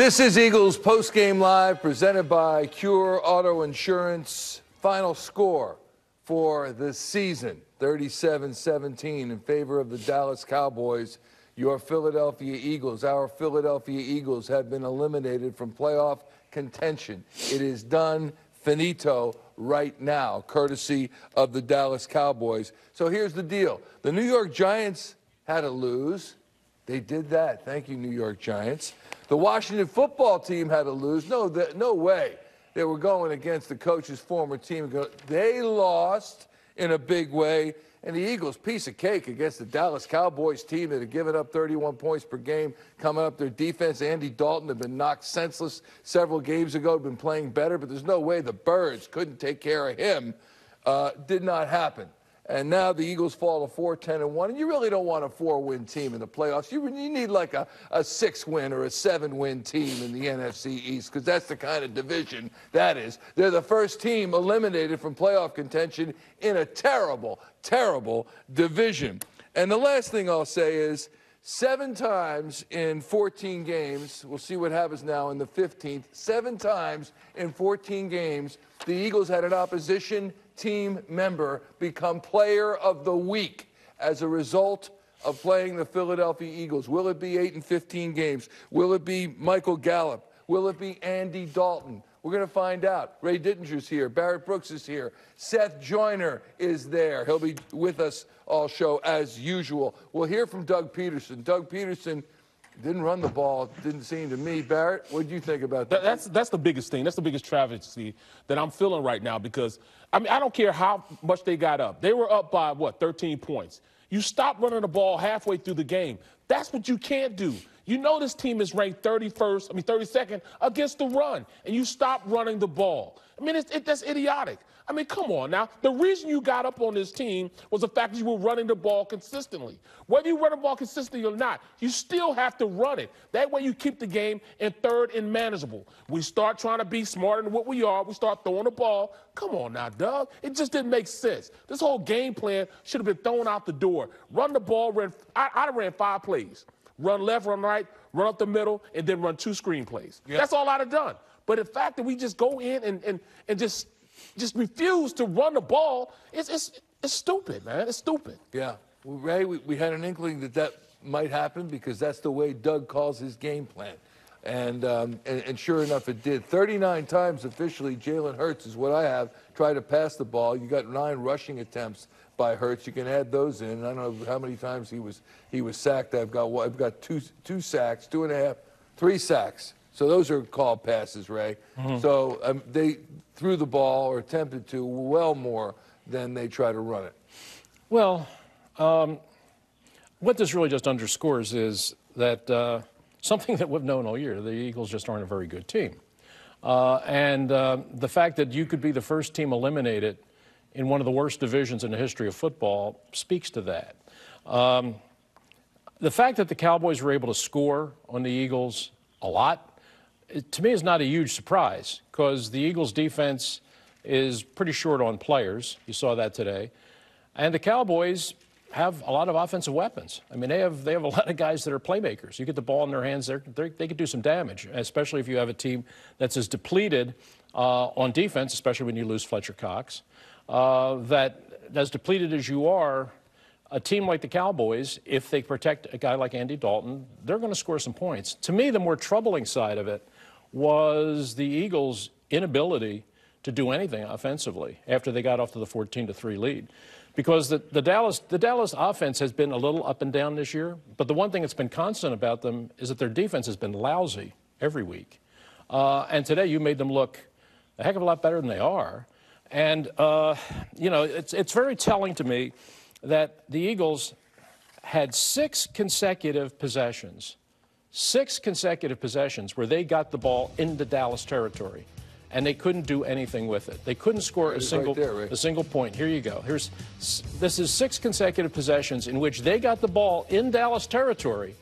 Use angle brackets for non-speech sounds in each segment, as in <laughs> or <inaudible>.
This is Eagles Post Game Live presented by Cure Auto Insurance. Final score for the season 37 17 in favor of the Dallas Cowboys. Your Philadelphia Eagles, our Philadelphia Eagles, have been eliminated from playoff contention. It is done, finito, right now, courtesy of the Dallas Cowboys. So here's the deal the New York Giants had to lose. They did that. Thank you, New York Giants. The Washington football team had to lose. No, the, no way. They were going against the coach's former team. They lost in a big way. And the Eagles, piece of cake against the Dallas Cowboys team that had given up 31 points per game. Coming up, their defense, Andy Dalton, had been knocked senseless several games ago, been playing better, but there's no way the Birds couldn't take care of him. Uh, did not happen. And now the Eagles fall to 4 10 and 1. And you really don't want a four win team in the playoffs. You, you need like a, a six win or a seven win team in the NFC East because that's the kind of division that is. They're the first team eliminated from playoff contention in a terrible, terrible division. And the last thing I'll say is seven times in 14 games, we'll see what happens now in the 15th, seven times in 14 games, the Eagles had an opposition team member become player of the week as a result of playing the Philadelphia Eagles? Will it be 8 and 15 games? Will it be Michael Gallup? Will it be Andy Dalton? We're going to find out. Ray Didinger's here. Barrett Brooks is here. Seth Joyner is there. He'll be with us all show as usual. We'll hear from Doug Pederson. Doug Pederson didn't run the ball, didn't seem to me. Barrett, what do you think about that? That's, that's the biggest thing. That's the biggest travesty that I'm feeling right now because, I mean, I don't care how much they got up. They were up by, what, 13 points. You stop running the ball halfway through the game. That's what you can't do. You know this team is ranked 31st, I mean 32nd against the run, and you stop running the ball. I mean, it, that's idiotic. I mean, come on now. The reason you got up on this team was the fact that you were running the ball consistently. Whether you run the ball consistently or not, you still have to run it. That way you keep the game in third and manageable. We start trying to be smarter than what we are. We start throwing the ball. Come on now, Doug. It just didn't make sense. This whole game plan should have been thrown out the door. Run the ball. Run, I, have ran five plays. Run left, run right, run up the middle, and then run two screen plays. Yep. That's all I'd have done. But the fact that we just go in and, and, and just just refuse to run the ball, it's, it's, it's stupid, man. It's stupid. Yeah. Well, Ray, we, we had an inkling that that might happen because that's the way Doug calls his game plan. And, um, and, and, sure enough, it did. 39 times officially, Jalen Hurts is what I have tried to pass the ball. You got nine rushing attempts by Hurts. You can add those in. I don't know how many times he was he was sacked. I've got I've got two two sacks, two and a half, three sacks. So those are called passes, Ray. Mm-hmm. So um, they threw the ball or attempted to well more than they try to run it. Well, um, what this really just underscores is that uh, something <laughs> that we've known all year the Eagles just aren't a very good team. Uh, and uh, the fact that you could be the first team eliminated in one of the worst divisions in the history of football speaks to that. Um, the fact that the Cowboys were able to score on the Eagles a lot to me is not a huge surprise because the Eagles' defense is pretty short on players. You saw that today. And the Cowboys have a lot of offensive weapons. I mean, they have they have a lot of guys that are playmakers. You get the ball in their hands, they're, they're, they could do some damage, especially if you have a team that's as depleted uh, on defense, especially when you lose Fletcher Cox, uh, that as depleted as you are. A team like the Cowboys, if they protect a guy like Andy Dalton, they're going to score some points. To me, the more troubling side of it was the Eagles' inability to do anything offensively after they got off to the 14 to 3 lead. Because the, the, Dallas, the Dallas offense has been a little up and down this year, but the one thing that's been constant about them is that their defense has been lousy every week. Uh, and today you made them look a heck of a lot better than they are. And, uh, you know, it's, it's very telling to me that the Eagles had six consecutive possessions six consecutive possessions where they got the ball into Dallas territory and they couldn't do anything with it. They couldn't score a single right there, a single point. Here you go. Here's this is six consecutive possessions in which they got the ball in Dallas territory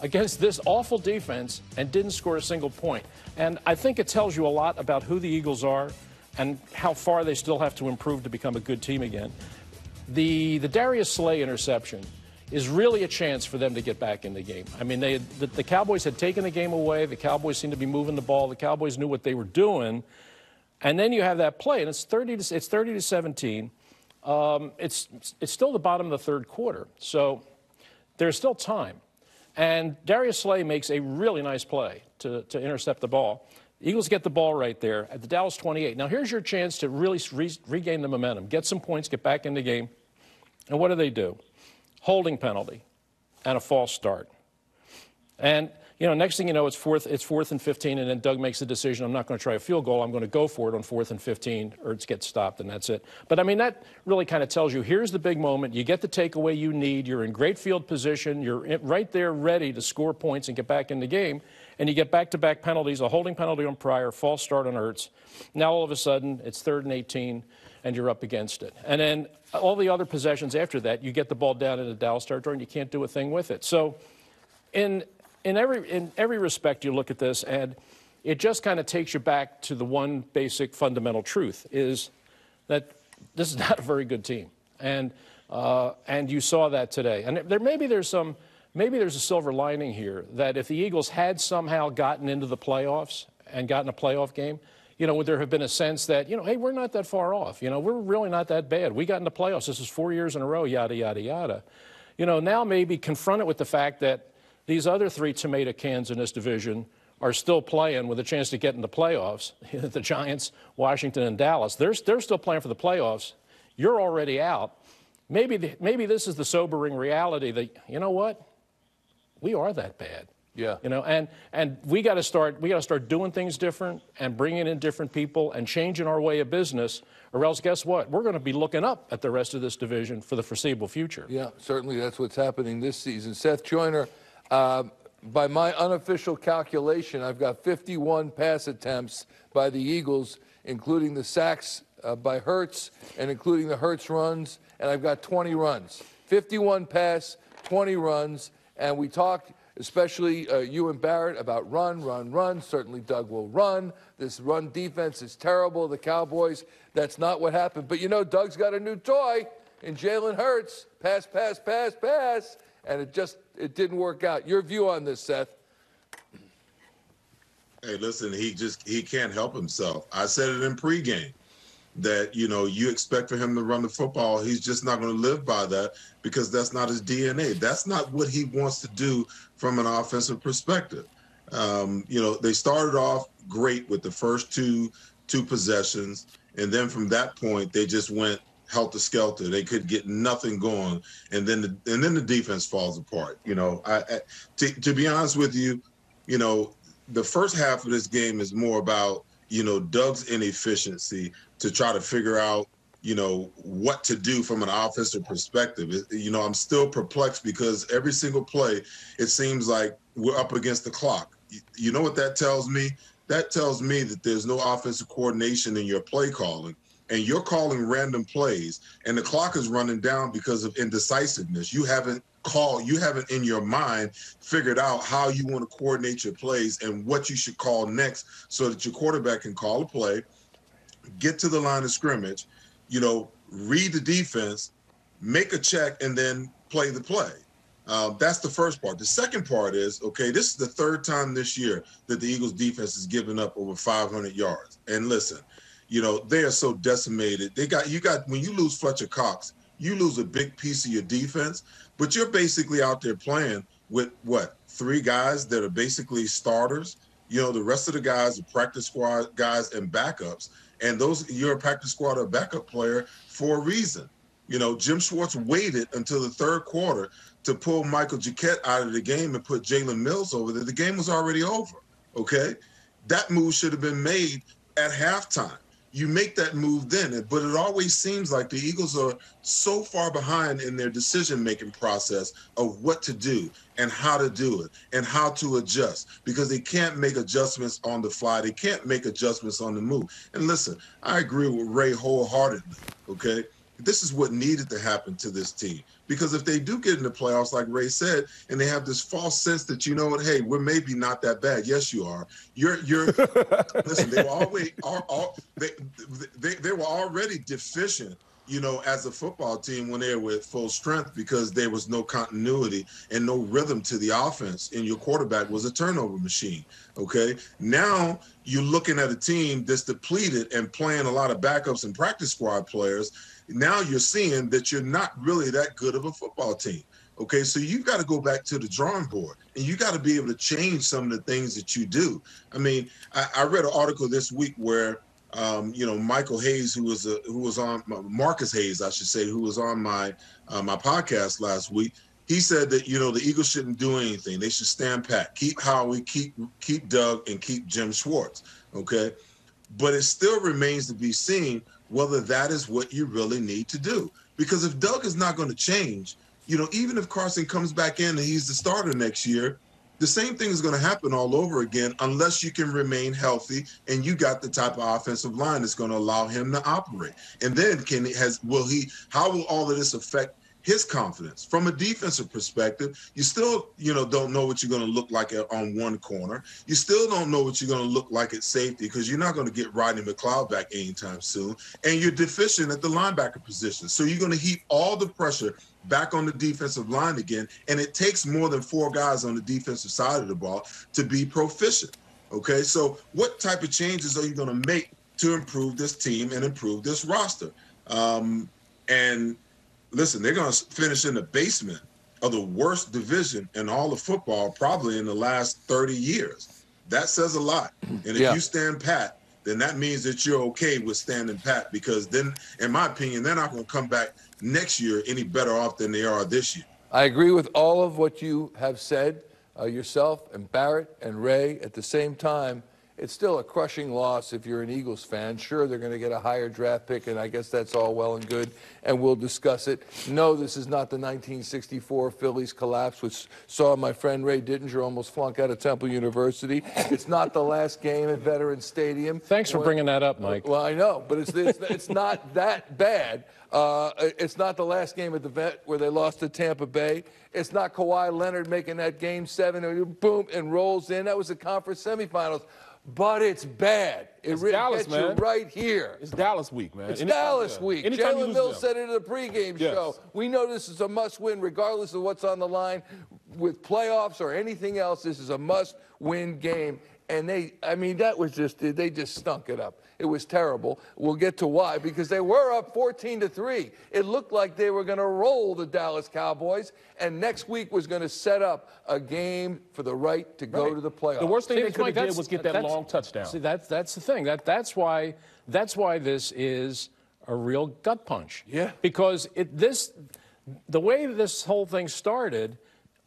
against this awful defense and didn't score a single point. And I think it tells you a lot about who the Eagles are and how far they still have to improve to become a good team again. The the Darius Slay interception is really a chance for them to get back in the game. I mean, they, the, the Cowboys had taken the game away. The Cowboys seemed to be moving the ball. The Cowboys knew what they were doing. And then you have that play, and it's 30 to, it's 30 to 17. Um, it's, it's still the bottom of the third quarter. So there's still time. And Darius Slay makes a really nice play to, to intercept the ball. Eagles get the ball right there at the Dallas 28. Now, here's your chance to really re- regain the momentum, get some points, get back in the game. And what do they do? Holding penalty and a false start. And you know, next thing you know, it's fourth, it's fourth and 15, and then Doug makes the decision, I'm not going to try a field goal. I'm going to go for it on fourth and 15, or it's get stopped, and that's it. But I mean, that really kind of tells you here's the big moment. You get the takeaway you need. You're in great field position. You're right there ready to score points and get back in the game. And you get back to back penalties, a holding penalty on Pryor, false start on Ertz. Now all of a sudden, it's third and 18 and you're up against it. And then all the other possessions after that, you get the ball down into Dallas territory and you can't do a thing with it. So, in in every, in every respect, you look at this, and it just kind of takes you back to the one basic fundamental truth is that this is <laughs> not a very good team. And, uh, and you saw that today. And there, maybe there's some, maybe there's a silver lining here that if the Eagles had somehow gotten into the playoffs and gotten a playoff game, you know, would there have been a sense that, you know, hey, we're not that far off. You know, we're really not that bad. We got in the playoffs. This is four years in a row, yada, yada, yada. You know, now maybe confronted with the fact that these other three tomato cans in this division are still playing with a chance to get in the playoffs. <laughs> the Giants, Washington, and Dallas. They're, they're still playing for the playoffs. You're already out. Maybe, the, maybe this is the sobering reality that, you know what? We are that bad. Yeah. You know, and and we got to start we got to start doing things different and bringing in different people and changing our way of business or else guess what? We're going to be looking up at the rest of this division for the foreseeable future. Yeah, certainly that's what's happening this season. Seth Joyner, uh, by my unofficial calculation, I've got 51 pass attempts by the Eagles, including the sacks uh, by Hurts and including the Hurts runs, and I've got 20 runs. 51 pass, 20 runs, and we talked, especially uh, you and Barrett, about run, run, run. Certainly Doug will run. This run defense is terrible. The Cowboys, that's not what happened. But you know, Doug's got a new toy in Jalen Hurts. Pass, pass, pass, pass and it just it didn't work out. Your view on this, Seth? Hey, listen, he just he can't help himself. I said it in pregame that you know you expect for him to run the football. He's just not going to live by that because that's not his DNA. That's not what he wants to do from an offensive perspective. Um, you know, they started off great with the first two two possessions, and then from that point they just went helter skelter. They could get nothing going, and then the, and then the defense falls apart. You know, I, I to, to be honest with you, you know, the first half of this game is more about you know Doug's inefficiency to try to figure out you know what to do from an offensive perspective. It, you know, I'm still perplexed because every single play, it seems like we're up against the clock. You, you know what that tells me? That tells me that there's no offensive coordination in your play calling and you're calling random plays and the clock is running down because of indecisiveness you haven't called you haven't in your mind figured out how you want to coordinate your plays and what you should call next so that your quarterback can call a play get to the line of scrimmage you know read the defense make a check and then play the play um, that's the first part. The second part is okay. This is the third time this year that the Eagles' defense has given up over 500 yards. And listen, you know, they are so decimated. They got you got when you lose Fletcher Cox, you lose a big piece of your defense, but you're basically out there playing with what three guys that are basically starters. You know, the rest of the guys are practice squad guys and backups, and those you're a practice squad or backup player for a reason. You know, Jim Schwartz waited until the third quarter to pull Michael Jacquet out of the game and put Jalen Mills over there. The game was already over. Okay, that move should have been made at halftime you make that move then. But it always seems like the Eagles are so far behind in their decision making process of what to do and how to do it and how to adjust because they can't make adjustments on the fly. They can't make adjustments on the move. And listen, I agree with Ray wholeheartedly. Okay. This is what needed to happen to this team. Because if they do get in the playoffs, like Ray said, and they have this false sense that you know what, hey, we're maybe not that bad. Yes, you are. You're you're <laughs> listen, they were always are, are, they, they they were already deficient you know, as a football team when they were at full strength because there was no continuity and no rhythm to the offense, and your quarterback was a turnover machine. Okay. Now you're looking at a team that's depleted and playing a lot of backups and practice squad players. Now you're seeing that you're not really that good of a football team. Okay, so you've got to go back to the drawing board and you got to be able to change some of the things that you do. I mean, I, I read an article this week where um, you know, Michael Hayes, who was a, who was on Marcus Hayes, I should say, who was on my uh, my podcast last week. He said that you know the Eagles shouldn't do anything; they should stand pat, keep Howie, keep keep Doug, and keep Jim Schwartz. Okay, but it still remains to be seen whether that is what you really need to do. Because if Doug is not going to change, you know, even if Carson comes back in and he's the starter next year, the same thing is going to happen all over again unless you can remain healthy and you got the type of offensive line that's going to allow him to operate. And then can has will he how will all of this affect his confidence? From a defensive perspective you still you know don't know what you're going to look like on one corner. You still don't know what you're going to look like at safety because you're not going to get rodney mcleod back anytime soon. And you're deficient at the linebacker position. So you're going to heap all the pressure back on the defensive line again and it takes more than four guys on the defensive side of the ball to be proficient okay so what type of changes are you going to make to improve this team and improve this roster um, and listen, they're going to finish in the basement of the worst division in all of football, probably in the last 30 years. That says a lot. And if Yeah. you stand pat, then that means that you're okay with standing pat because then, in my opinion, they're not going to come back next year any better off than they are this year. I agree with all of what you have said, uh, yourself and Barrett and Ray. At the same time, it's still a crushing loss if you're an Eagles fan. Sure, they're going to get a higher draft pick, and I guess that's all well and good, and we'll discuss it. No, this is not the 1964 Phillies collapse, which saw my friend Ray Didinger almost flunk out of Temple University. It's not the last game at Veterans Stadium. Thanks for When- bringing that up, Mike. well, I know, but it's it's, it's not that bad. Uh, it's not the last game at the vet where they lost to Tampa Bay. It's not Kawhi Leonard making that game seven and boom and rolls in. That was the conference semifinals. But it's bad. It It's really Dallas, gets you right here. It's Dallas week, man. It's Anytime- Dallas yeah. week. Anytime Jalen Mills them. said it in the pregame Yes. show. We know this is a must-win, regardless of what's on the line. With playoffs or anything else, this is a must-win game. And they, I mean, that was just, they just stunk it up. It was terrible. We'll get to why, because they were up 14 to 3. It looked like they were going to roll the Dallas Cowboys, and next week was going to set up a game for the right to go Right. to the playoffs. The worst thing See, they could have did was get that long touchdown. See, that's that's the thing. That that's why that's why this is a real gut punch. Yeah. Because it this the way this whole thing started,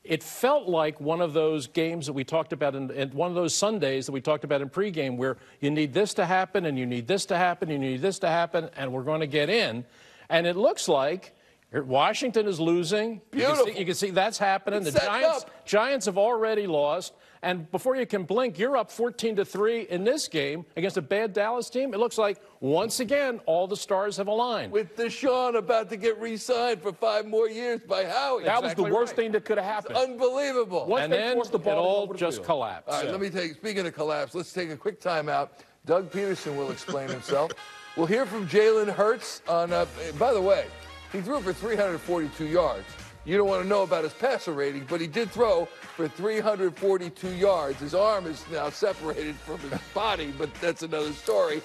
it felt like one of those games that we talked about in, in one of those Sundays that we talked about in pregame, where you need this to happen and you need this to happen, and you need this to happen, and we're going to get in. And it looks like. Washington is losing. You can, Beautiful. see, you can see that's happening. It's the Giants, up. Giants have already lost, and before you can blink, you're up 14 to three in this game against a bad Dallas team. It looks like once again all the stars have aligned. With Deshaun about to get re-signed for five more years by Howie. that was the worst right. thing that could have happened. Unbelievable. Once and then the ball it all just field. collapsed. All right, let me take. Speaking of collapse, let's take a quick timeout. Doug Pederson will explain <laughs> himself. we'll hear from Jalen Hurts on. Uh, by the way, he threw for 342 yards. You don't want to know about his passer rating, but he did throw for 342 yards. His arm is now separated from his body, but that's another story.